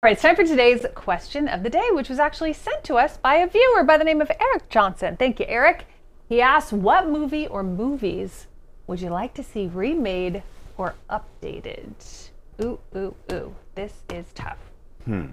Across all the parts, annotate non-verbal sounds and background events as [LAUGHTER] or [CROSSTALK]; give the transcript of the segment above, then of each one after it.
All right, it's time for today's question of the day, which was actually sent to us by a viewer by the name of Eric Johnson. Thank you, Eric. He asked, What movie or movies would you like to see remade or updated? Ooh, ooh, ooh. This is tough. Hmm.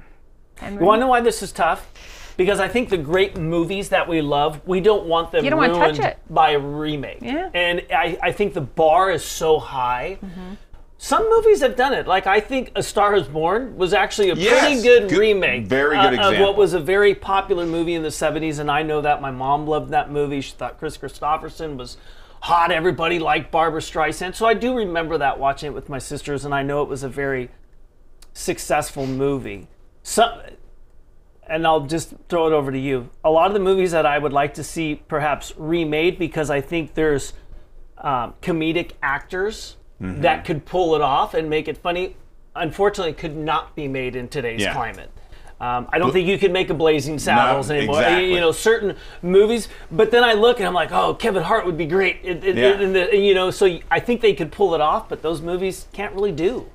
Henry? You want to know why this is tough? Because I think the great movies that we love, we don't want them You don't ruined touch it. by a remake. Yeah. And I, I think the bar is so high. Mm-hmm. Some movies have done it. Like I think A Star Is Born was actually a Yes, pretty good, good- remake. very uh, good Of what was a very popular movie in the 70s, and I know that my mom loved that movie. She thought Kris Kristofferson was hot. Everybody liked Barbra Streisand. So I do remember that watching it with my sisters, and I know it was a very successful movie. Some, and I'll just throw it over to you. A lot of the movies that I would like to see perhaps remade because I think there's um, comedic actors Mm-hmm. that could pull it off and make it funny. Unfortunately, could not be made in today's Yeah. climate. Um, I don't think you can make a Blazing Saddles anymore. exactly. You know, certain movies. But then I look and I'm like, oh, Kevin Hart would be great. It, it, Yeah. and the, you know, so I think they could pull it off, but those movies can't really do.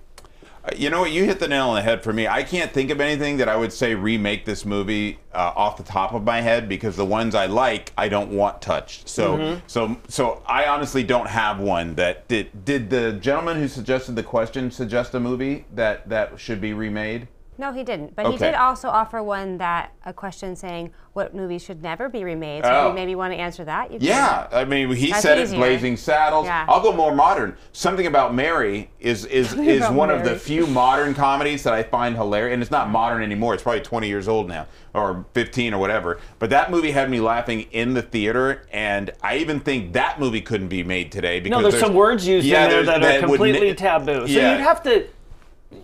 You know what? You hit the nail on the head for me. I can't think of anything that I would say remake this movie uh, off the top of my head because the ones I like, I don't want touched. So, Mm-hmm. so, so I honestly don't have one that did. Did the gentleman who suggested the question suggest a movie that that should be remade? No, he didn't. But he did also offer one that a question saying what movies should never be remade. So Oh. you maybe want to answer that. You can. Yeah, I mean, he That's said it. Blazing Saddles. Yeah. I'll go more modern. Something about Mary is is [LAUGHS] is About one of the few modern comedies that I find hilarious, and it's not modern anymore. It's probably 20 years old now, or 15 or whatever. But that movie had me laughing in the theater, and I even think that movie couldn't be made today because No, there's, some words used yeah, in there there's- that are completely ni- taboo. So Yeah. you'd have to,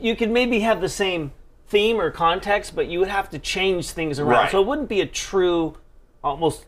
you could maybe have the same theme or context, but you would have to change things around. Right. So it wouldn't be a true, almost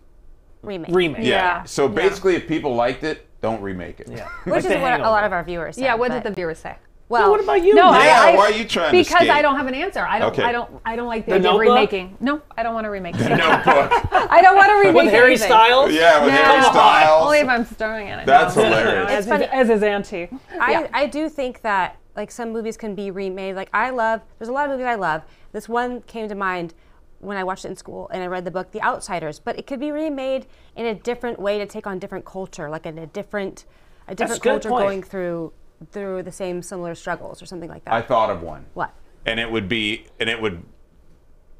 Remake. remake. Yeah. Yeah. So Yeah. basically, if people liked it, don't remake it. Yeah. [LAUGHS] Which Like is what a lot of our viewers say. Yeah, what did the viewers say? [LAUGHS] Well, What about you? No, Nick? I, I, why are you trying because skate? I don't have an answer. I don't. Okay. I don't. I don't like the, The idea of remaking. No, I don't want to remake. it. Notebook. [LAUGHS] I don't want to remake With Harry anything. Styles? yeah, with No, Harry Styles. Only if I'm starring in it. That's No. hilarious. As, It's funny. as his auntie. I, Yeah. I do think that like some movies can be remade. Like I love, there's a lot of movies I love. This one came to mind when I watched it in school and I read the book The Outsiders. But it could be remade in a different way to take on different culture, like in a different a different a culture point. going through through the same similar struggles or something like that. I thought of one. what? and it would be and it would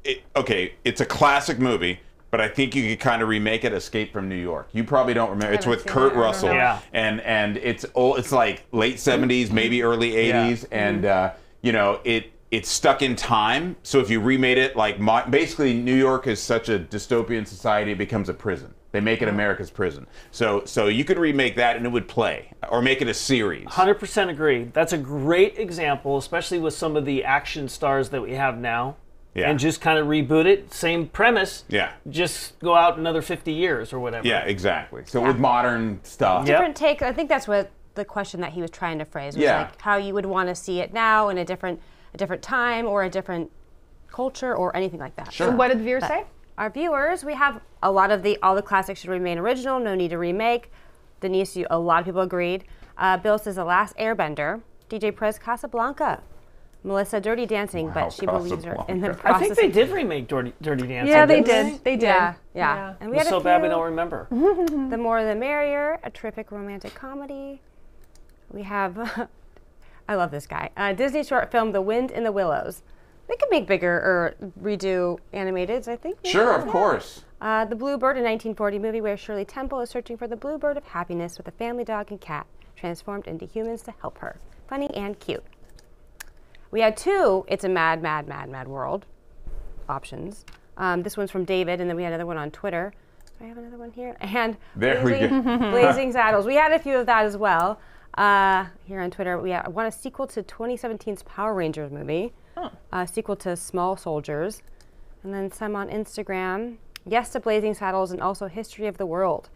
it, okay it's a classic movie but i think you could kind of remake it escape from new york. You probably don't remember it's with kurt it, russell. Yeah. and and it's old it's like late 70s maybe early 80s and uh, you know it it's stuck in time. So if you remade it like mo- basically new york is such a dystopian society it becomes a prison. They make it america's prison. So so you could remake that and it would play or make it a series. 100% agree. That's a great example, especially with some of the action stars that we have now. Yeah. And just kind of reboot it. Same premise. Yeah. Just go out another 50 years or whatever. yeah exactly so with modern stuff Yep. different take. I think that's what the question that he was trying to phrase was Yeah. like how you would want to see it now in a different a different time or a different culture or anything like that. Sure. What did the viewers say? Our viewers, we have a lot of the all the classics should remain original. No need to remake. Denise, you, a lot of people agreed. Uh, Bill says The Last Airbender. DJ Prez Casablanca. Melissa Dirty Dancing, Wow, but she believes her in the process. I think they did remake Dirty, Dirty Dancing. Yeah, they didn't. They did. Yeah, yeah. And we It's had a so bad we don't remember. [LAUGHS] The [LAUGHS] More the Merrier, a terrific romantic comedy. We have, [LAUGHS] I love this guy. Uh, Disney short film The Wind in the Willows. They could make bigger or redo animateds, I think. maybe. sure of course Uh, the Bluebird, a 1940 movie where Shirley Temple is searching for the bluebird of happiness with a family dog and cat transformed into humans to help her. Funny and cute. We had two It's a Mad, Mad, Mad, Mad World options. Um, this one's from David, and then we had another one on Twitter. Do I have another one here? [LAUGHS] And There we Blazing, go. [LAUGHS] Blazing Saddles. We had a few of that as well. Uh, here on Twitter, we had, want a sequel to 2017's Power Rangers movie, a sequel to Small Soldiers, and then some on Instagram. Yes to Blazing Saddles and also History of the World.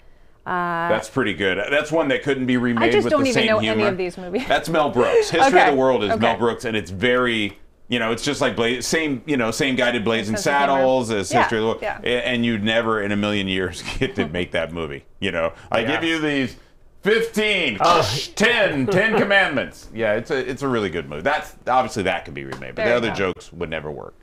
Uh, That's pretty good. That's one that couldn't be remade I just with don't the even same know humor. any of these movies. That's Mel Brooks. History Okay, of the World is Mel. Brooks, and it's very, you know, it's just like Bla- same, you know, same guy did Blazing sense of humor. Saddles as Yeah, History of the World, yeah. And you'd never in a million years [LAUGHS] get to make that movie. You know, I Yeah. give you these 15, Oh. 10, 10 commandments. Yeah, it's a it's a really good movie. That's obviously that could be remade, but There the other go. jokes would never work.